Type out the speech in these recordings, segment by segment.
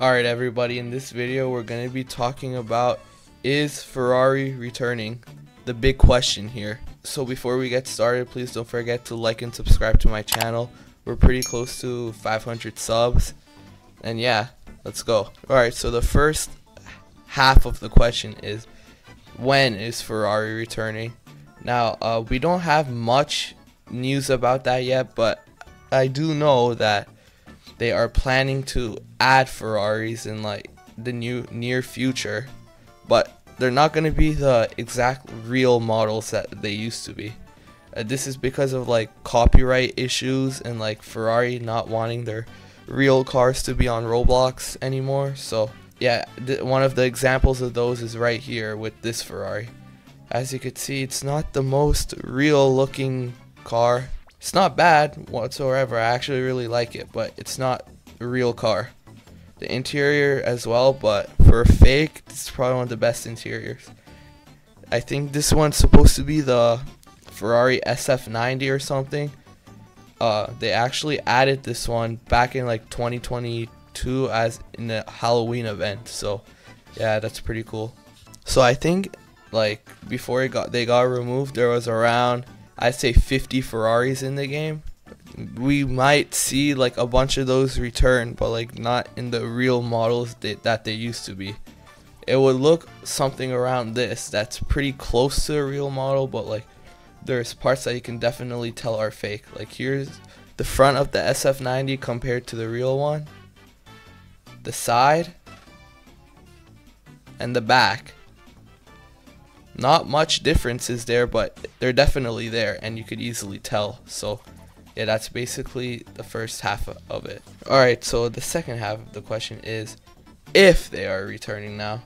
Alright everybody, in this video we're going to be talking about is Ferrari returning? The big question here. So before we get started, please don't forget to like and subscribe to my channel. We're pretty close to 500 subs. And yeah, let's go. Alright, so the first half of the question is when is Ferrari returning? Now, uh, we don't have much news about that yet, but I do know that they are planning to add Ferraris in like the new near future, but they're not going to be the exact real models that they used to be. Uh, this is because of like copyright issues and like Ferrari not wanting their real cars to be on Roblox anymore. So yeah, one of the examples of those is right here with this Ferrari. As you can see, it's not the most real looking car. It's not bad whatsoever. I actually really like it, but it's not a real car. The interior as well, but for a fake, it's probably one of the best interiors. I think this one's supposed to be the Ferrari SF90 or something. Uh, they actually added this one back in like 2022 as in the Halloween event. So, yeah, that's pretty cool. So I think like before it got they got removed, there was around I'd say 50 Ferraris in the game. We might see like a bunch of those return, but like not in the real models that, that they used to be. It would look something around this that's pretty close to a real model, but like there's parts that you can definitely tell are fake. Like here's the front of the SF90 compared to the real one, the side, and the back not much differences there, but they're definitely there, and you could easily tell. So, yeah, that's basically the first half of it. Alright, so the second half of the question is if they are returning now.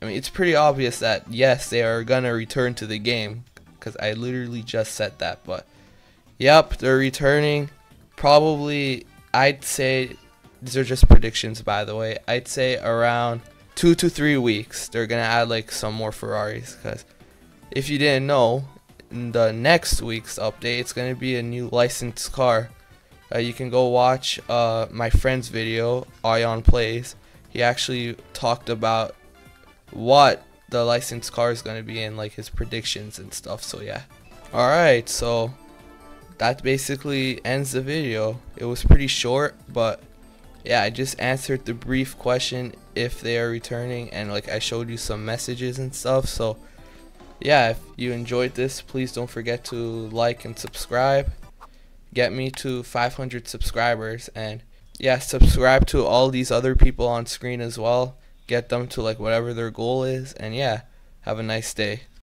I mean, it's pretty obvious that yes, they are gonna return to the game, because I literally just said that, but yep, they're returning. Probably, I'd say, these are just predictions, by the way, I'd say around two to three weeks they're gonna add like some more Ferraris because if you didn't know in the next week's update it's gonna be a new licensed car. Uh, you can go watch uh, my friend's video Ion Plays. He actually talked about what the licensed car is gonna be in, like his predictions and stuff so yeah. Alright so that basically ends the video. It was pretty short but yeah, I just answered the brief question if they are returning and like I showed you some messages and stuff. So yeah, if you enjoyed this, please don't forget to like and subscribe. Get me to 500 subscribers and yeah, subscribe to all these other people on screen as well. Get them to like whatever their goal is and yeah, have a nice day.